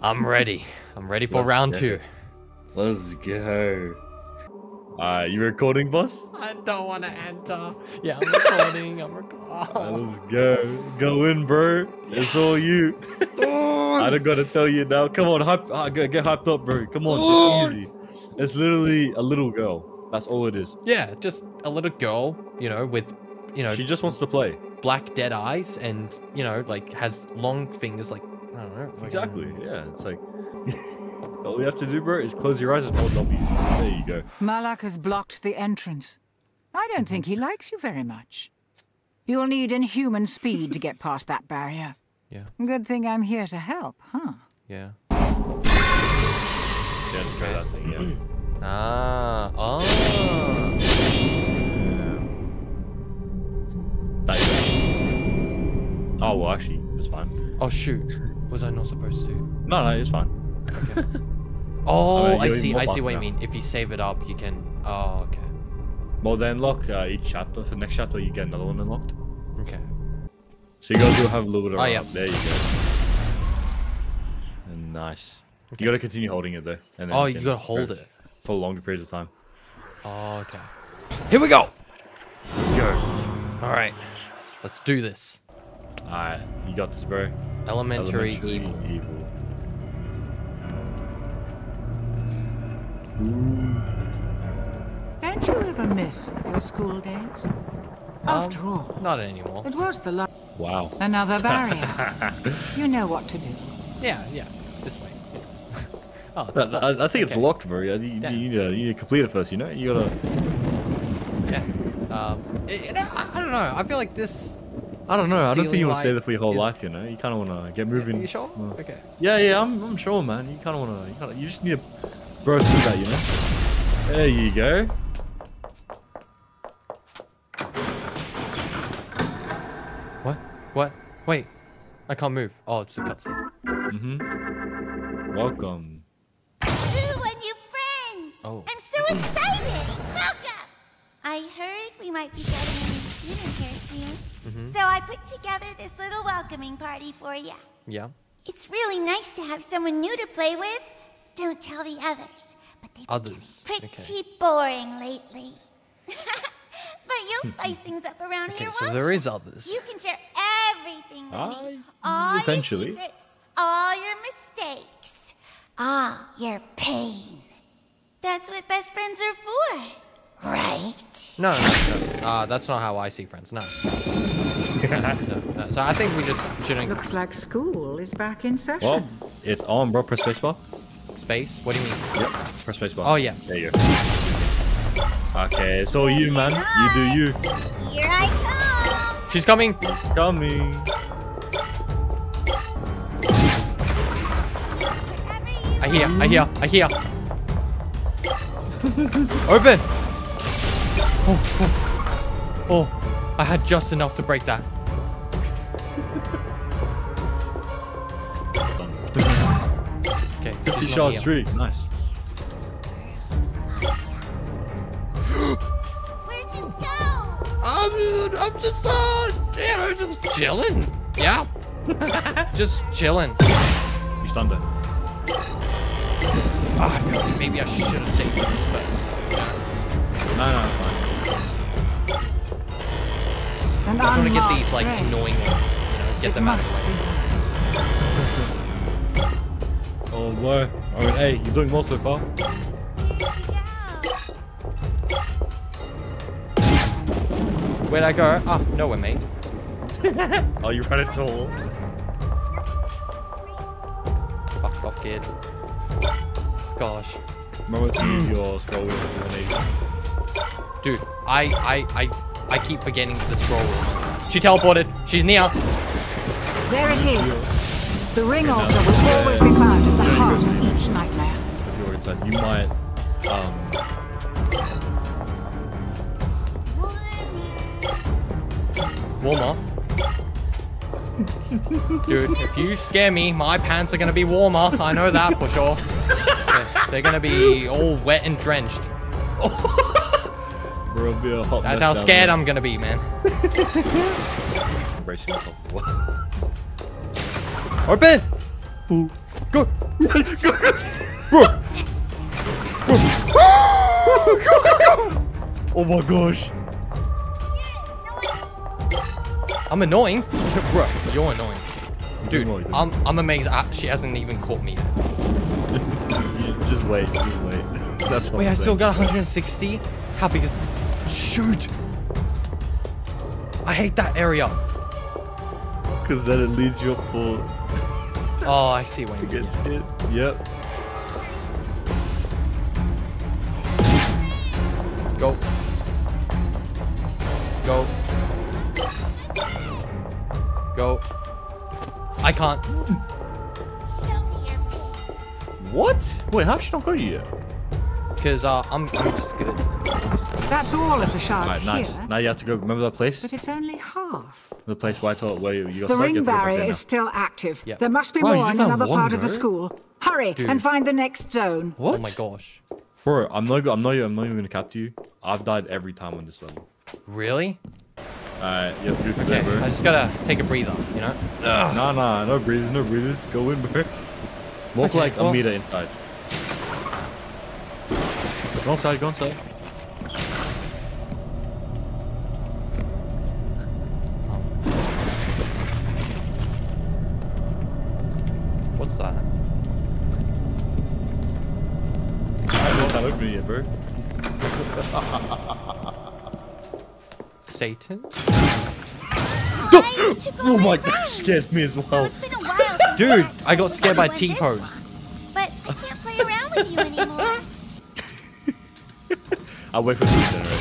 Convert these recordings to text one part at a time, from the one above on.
I'm ready. I'm ready for Let's round get two. Let's go. Alright, you recording, boss? I don't want to enter. Yeah, I'm recording. I'm Alright, recording. let's go. Go in, bro. It's all you. I don't gotta tell you now. Come on, hype, uh, get, get hyped up, bro. Come on, it's easy. It's literally a little girl. That's all it is. yeah, just a little girl, you know, with, you know, She just wants to play. black dead eyes and, you know, like has long fingers, like, I don't know. Exactly. Yeah, it's like all you have to do, bro, is close your eyes and hold W. There you go. Malak has blocked the entrance. I don't think he likes you very much. You'll need inhuman speed to get past that barrier. Yeah, Good thing I'm here to help, huh? yeah. Yeah, just try that thing. Yeah. Ah, oh. That- Oh well, actually, it's fine. Oh, shoot. Was I not supposed to? No, no, it's fine. Okay. oh, I mean, I see. I see what you mean. If you save it up, you can. Oh, okay. Well, then unlock uh, each chapter. For the next chapter, you get another one unlocked. Okay. So you gotta do have a little bit of. Oh, yeah. There you go. And nice. You gotta continue holding it though. And then Oh, you can gotta hold it. for longer periods of time. Oh, okay. Here we go. Let's go. All right. Let's do this. Alright, you got this, bro. Elementary, Elementary evil. evil. Don't you ever miss your school days? After all, Not anymore. it was the last. Wow. Another barrier. you know what to do. Yeah, yeah. This way. oh, it's I. I, I think it's Okay. locked, bro. You, you, Yeah. you, need to, you need to complete it first, you know? You gotta. Yeah. Um, it- you know, I, I don't know. I feel like this. I don't know. I don't think you want to stay there for your whole is- life, you know? You kind of want to get moving. You sure? Uh, Okay. Yeah, yeah, I'm, I'm sure, man. You kind of want to. You, kinda, you just need to burst through that, you know? There you go. What? What? Wait. I can't move. Oh, it's a cutscene. Mm-hmm. Welcome. Ooh, a new friend! Oh. I'm so excited! Welcome! I heard we might be getting a new student here soon. Mm-hmm. So I put together this little welcoming party for you. Yeah. It's really nice to have someone new to play with. Don't tell the others, but they've Others. been Okay. pretty boring lately. but you'll spice things up around Okay, here, so won't there you? is others. You can share everything with Ah, me. All eventually. your secrets, all your mistakes, all your pain. That's what best friends are for, right? No, no, no. Uh, that's not how I see friends. No. no, no. So I think we just shouldn't Looks like school is back in session. Well, it's on, bro. Press spacebar. space. What do you mean? Yep. Press spacebar. Oh yeah. There you go. Okay, it's all you, man. You do you. Here I come. She's coming. Coming. I hear. I hear. I hear. Open. Oh, oh. oh, I had just enough to break that. Okay. Fifty she's not shot streak. Nice. Where'd you go? I'm, I'm just, uh, you know, just chilling. Yeah. just chilling. You stunned her. Ah, I feel like maybe I should have saved this, but No, no, it's fine. An I just want to get these like grave. annoying ones. You know, get It them out of the way. Oh boy. I mean, hey, you're doing well so far. Where'd I go? Ah, nowhere, mate. Oh, you ran into a wall. Fuck off, kid. Gosh. Remember to use your scroll wheel for 180. Dude, I, I, I, I keep forgetting the scroll wheel. She teleported. She's near. There it is. The ring altar will always be found at the heart of each nightmare. If you're inside, you might. Um. Warmer. Dude, if you scare me, my pants are gonna be warmer. I know that for sure. They're, they're gonna be all wet and drenched. Bro, be a hot That's how scared there. I'm gonna be, man. Bracing yourself as well. Open! Go. Oh my gosh. I'm annoying. Bro, you're annoying. Dude, annoying. I'm I'm amazed. I, she hasn't even caught me yet. Just wait, just wait. That's all Wait, I I'm still saying. got 160? How big is... Shoot! I hate that area. Cause then it leads you up for Oh, I see what you mean. gets hit. Yep. Go. Go. Go. I can't. Show me your pain. What? Wait, how she not got you yet? Because uh, I'm, I'm just good. That's all of the shards Alright, nice. here, Now you have to go. Remember that place? but it's only half. The place where I thought where you you got The stuck? You ring have to go back barrier is still active. Yeah. There must be Bro, you more in another one, part of the school. Hurry Dude. and find the next zone. What? Oh my gosh. Bro, I'm not. I'm not. I'm not even gonna cap to you. I've died every time on this level. Really? Alright, you have to do through Okay, there, bro. I just gotta take a breather, you know? Nah, nah, no breathers, no breathers. Go in, bro. Walk Okay, like well- a meter inside. Go inside, go inside. What's that? I don't have open it yet, bro. Satan? Why did you go Oh my god, route? scared me as Well, well. it's been a while since Dude, I I got scared by T-pose. But I can't play around with you anymore. I'll wait for the generator.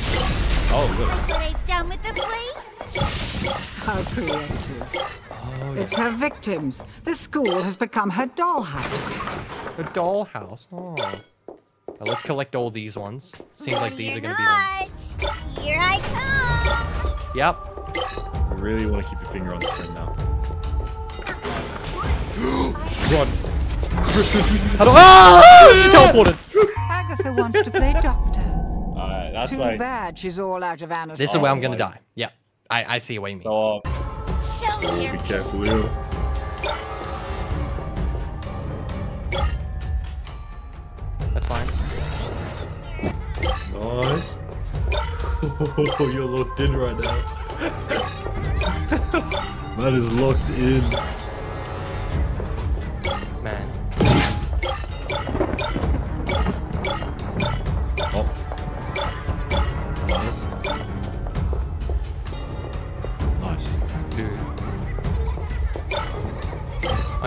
Oh, look. So they done with the place? How creative. Oh, It's her victims. The school has become her dollhouse. A dollhouse. Oh. Now let's collect all these ones. Seems like these are you're gonna be them. not. Here I come. Yep. I really want to keep your finger on the screen now. Run. How do ah! She teleported. Agatha wants to play doctor. Alright, that's Too like. bad she's all out of anesthesia. This is where I'm gonna Oh, die. Yeah. I, I see what you mean. Oh, Show me your be careful, Leo. That's fine. Nice. Oh, you're locked in right now. that is locked in.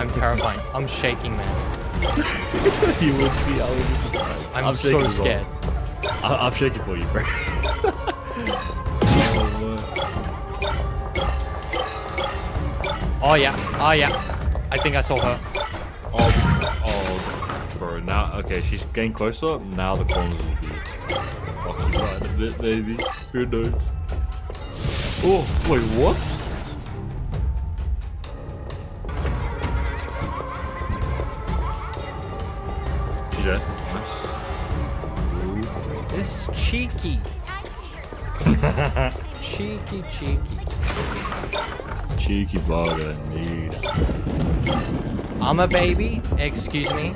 I'm terrifying. I'm shaking, man. you would be. I would be surprised. I'm, so scared. I- I'm shaking for you, bro. oh, yeah. Oh yeah. I think I saw her. oh, oh, bro. Now, okay, she's getting closer. Now the corners will be occupied a bit, maybe. Who knows? Oh, wait, what? It's cheeky. I see her. Cheeky, cheeky. Cheeky bugger, need. I'm a baby. Excuse me.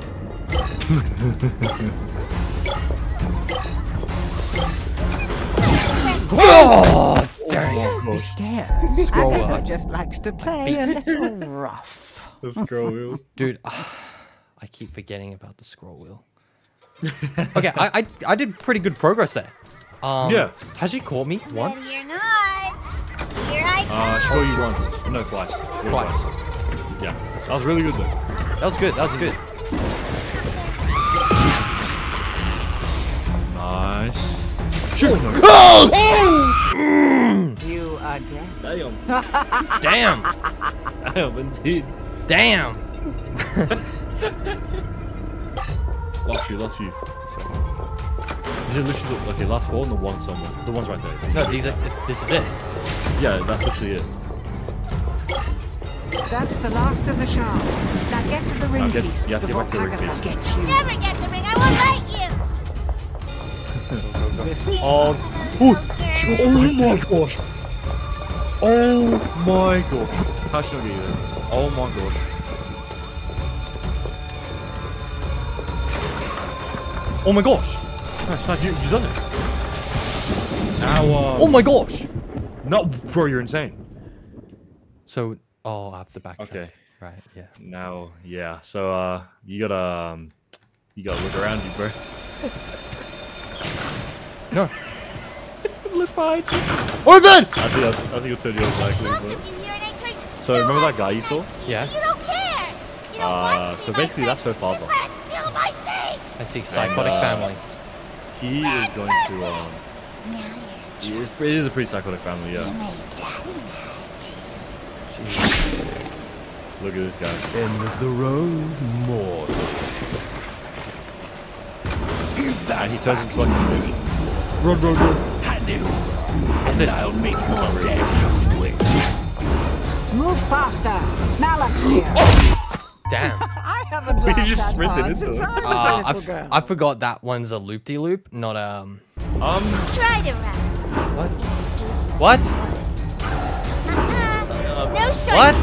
oh, dang. Be scared. Scroll Agatha up. just likes to play a little rough. Let's go, Will. Dude, ah, I keep forgetting about the scroll wheel. okay, I, I I did pretty good progress there. Um, Yeah. Has she caught me Ready once? or not. Here I Uh, come. show you once. No, twice. Yeah, Twice. Yeah, that was really good though. That was good. That was good. Nice. Shoot. You are dead. Damn. Damn. Damn, indeed. Damn. Last few, last few. These are literally the, okay. Last four and the one somewhere. The one's right there. No, these are. This is it. Yeah, that's literally it. That's the last of the shards. Now get to the ring get- piece you have to get before back to the ring piece. gets you. Never get the ring. I won't let you. Oh. Oh my gosh. Oh my gosh. How should I get you there? Oh my gosh. Oh my gosh. Nice, nice. You, you done it. Now, uh, Oh my gosh. no, bro, you're insane. So, oh, I have to backtrack. Okay. Right. Yeah. Now, yeah. So, uh, you gotta, um, you gotta look around you, bro. No. look behind you. Open. I think, I, I think it'll turn you off but. could you hear an entrance So, remember that guy you saw? Yeah. You don't care. You don't Uh, want to so basically that's her father. I see. Psychotic uh, family. He is going to, um, Now he is, it is a pretty psychotic family, yeah. made. Look at this guy. End of the road, mortal. And he turns into like a music. Run, run, run. What's this? I'll make your dad wait. Move faster. Malak's here. Damn. I haven't We laughed just that sprinted hard into since it. I was Uh, a I, little girl. I forgot that one's a loop de loop, not um. Um, Try to run. What? What? Uh-uh. No. What?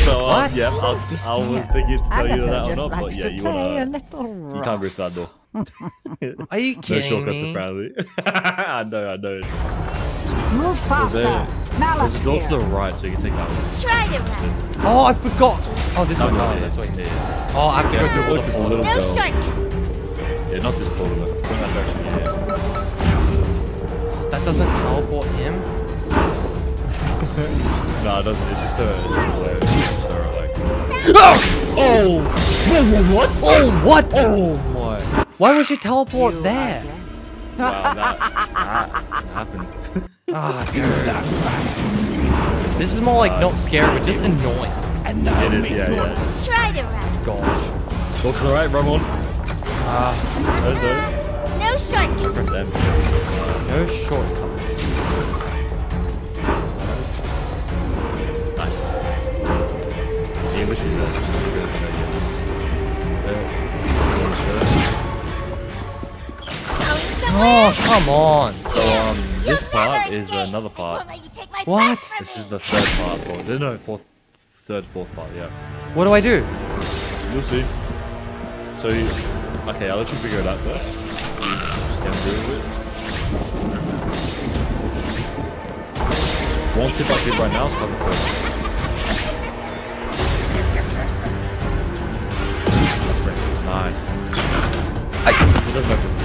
so, um, What? yeah, I, I was thinking to tell you Agatha that or just not, but yeah, you play a wanna, little you can't go through that door. Are you No kidding shortcuts me? apparently. I know, I know. Move faster. there- Malak's There's a door to the right, so you can take that one. Try to run. Oh, I forgot. Oh, this one. No, Oh, yeah, that's what you yeah, mean. yeah. Oh, I have to Yeah, go through all look, the it's a No girl. shortcuts. Yeah, not this portal. though. Go in that direction. Yeah. That doesn't teleport him. No, it doesn't. It's just a. It's just a layer. It's just a, like. Oh! Oh! What? Oh, what? Oh my! Why would she teleport there? Wow, that, that happened. Ah, dude. This is more like not scary, but just annoying. And now it is, make yeah, your yeah. Try to run. Gosh. Go to the right, Ramon. Ah, Those, those. No shortcuts. Press M. no shortcuts. Nice. The English is uh, Oh, come on. So um, this part is escape. another part. won't let you take my What? friends from This is the third part. Or, no, no, fourth, third, fourth part. Yeah. What do I do? You'll see. So, you, okay, I'll let you figure it out first. Get through it. One tip I did right now is cover first. That's great. Nice. It doesn't open.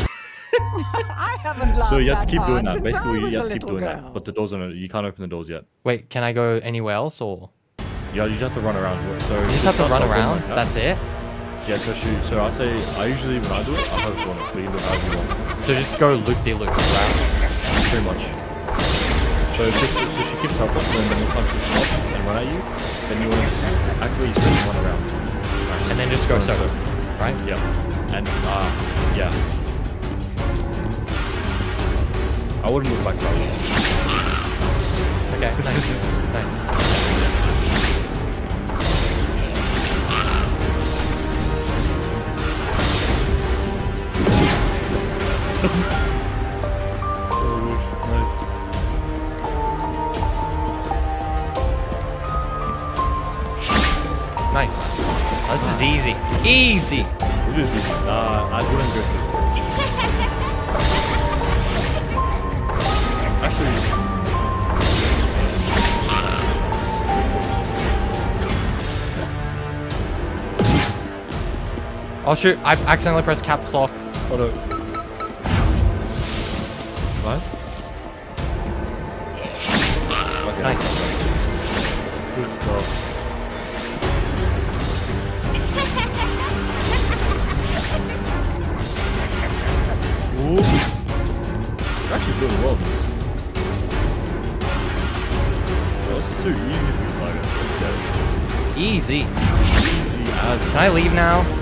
I haven't laughed So you have to keep doing that. Basically, you have to keep doing girl. that. But the doors are you can't open the doors yet. Wait, can I go anywhere else or? Yeah, you just have to run around. So You just have to run around? That's it? Yeah. So shoot. So I say I usually when I do it, I hope you want it, but you look however you want. So just go loop de loop around. Pretty much. So if, just, so she keeps up, and then one time she stops and run at you, then you want to actually you spin one around. Right. And then just go Go circle. circle. Right? Yep. And uh, yeah. I wouldn't move back that. Okay, nice. Nice. Nice. Nice. This is easy. Easy! It is easy. Uh, I wouldn't go Oh shoot, I accidentally pressed caps lock. hold on. Nice. Okay. Nice. Good stuff. Ooh. You're actually doing well. This. Is too easy for you, like. Easy. Easy as Can I leave now?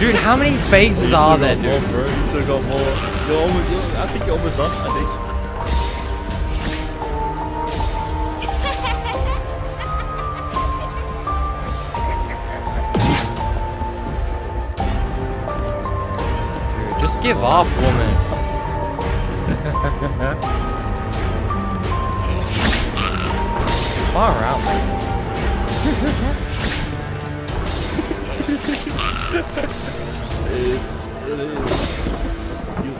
Dude, how many phases are there, dude? more, bro. You still got more. You're almost, you're, I think you're almost done. I think. Dude, just give up, woman. Far out. It's, it is. You,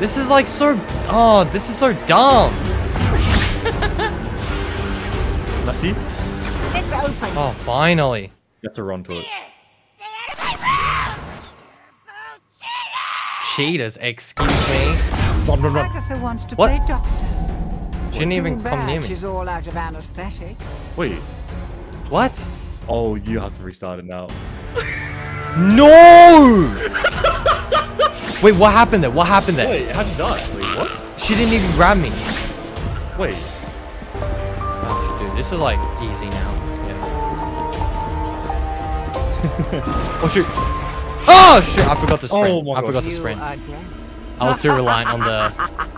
This is like so. Oh, this is so dumb. now see, you It's open. Oh, finally. have to run to it. Stay out of my room! Bullshit! Cheaters, excuse me. Run, run, run. Agatha wants to What? play doctor. She didn't even come near me. She's all out of anesthetic. Wait. What? Oh, you have to restart it now. No! Wait, what happened there? What happened there? Wait, how'd you die? Wait, what? She didn't even grab me. Wait. Oh, dude, this is like easy now. Yeah. oh shoot! Ah, oh shoot! I forgot to oh sprint. Oh my I forgot to sprint. I was too reliant on the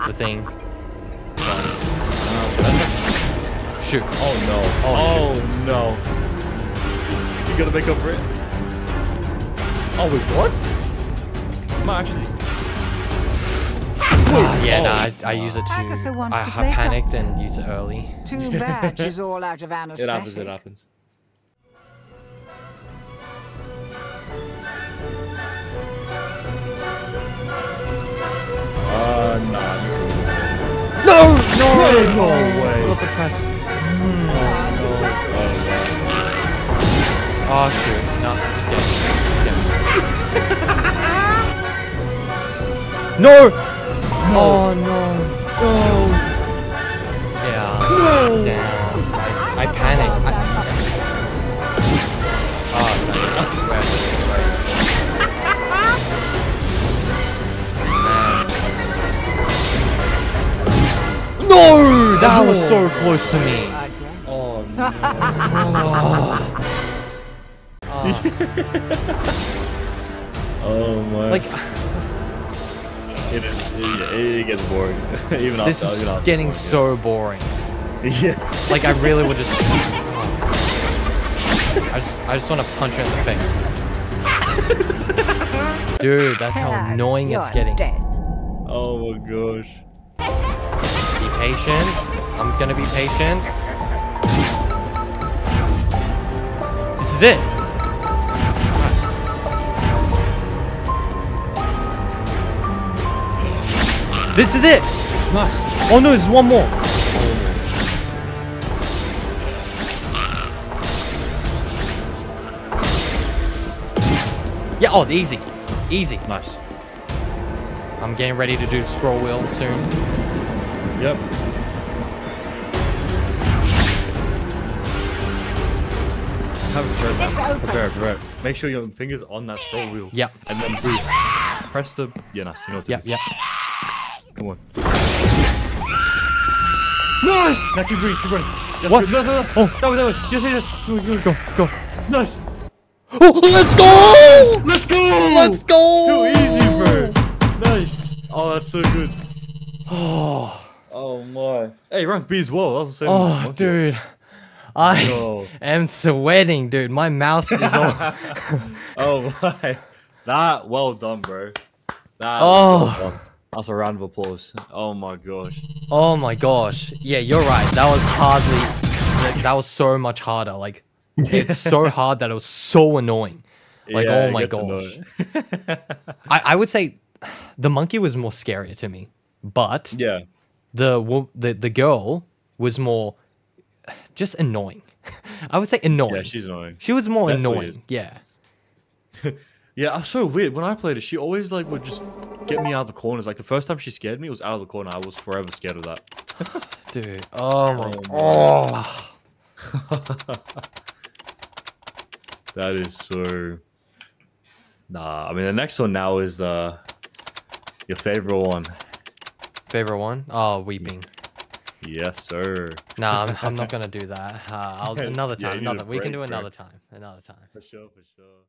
the thing. Shoot! Oh no. Oh, Oh, no. You gotta make up for it. Oh wait, what? I'm actually. Ah, yeah, oh, no, I, I use it to. Agatha wants I, to I panicked doctor. and used it early. Too bad she's all out of It happens. It happens. Uh, nah. No! No! no way. Forgot to press. Oh, Oh shoot! No, just kidding. Just kidding. no! Oh no! No! Yeah. No! Damn! I, I panicked. I, oh no! Right, right. Man. No! That was so close to me. oh my. Like it is. It, it gets boring. even this after, is even after getting playing so boring. Yeah. Like I really would just. I just, I just want to punch her in the face. Dude, that's how annoying it's you're getting. Dead. Oh my gosh. Be patient. I'm gonna be patient. This is it. This is it. Nice. Oh no, there's one more. Yeah, oh, easy. Easy. Nice. I'm getting ready to do scroll wheel soon. Yep. Have a turn It's now. Prepare, prepare. Make sure your fingers on that scroll wheel. Yep. And then breathe. Press the. Yeah, nice. You know what to Yep, do. yep. Come on. Nice! Now keep breathing, keep running. Yes, What? No, no, no. Oh. That way, that way. Yes, yes, yes. Go, go, Go, go. Nice. Oh, let's go! Let's go! Let's go! Too easy, bro. Nice. Oh, that's so good. Oh, Oh my. Hey, rank B as well. That was the same. oh, monkey. dude. I Yo. am sweating, dude. My mouse is all. Oh my. That well done, bro. That Oh. well done. That's a round of applause. Oh my gosh. Oh my gosh. Yeah, you're right. That was hardly. That was so much harder. Like, it's so hard that it was so annoying. Like, Yeah, oh my gosh. I, I would say the monkey was more scarier to me, but yeah. the the the girl was more just annoying. I would say annoying. Yeah, she's annoying. she was more annoying. Yeah. Yeah, that's so weird. When I played it, she always like would just get me out of the corners. Like the first time she scared me, was out of the corner. I was forever scared of that. Dude. Oh my. Oh. That is so. Nah, I mean the next one now is the your favorite one. Favorite one? Oh, weeping. Yes, sir. Nah, I'm, I'm not gonna do that. Uh, I'll, another time. a another. We can do another time. Another time. For sure, for sure.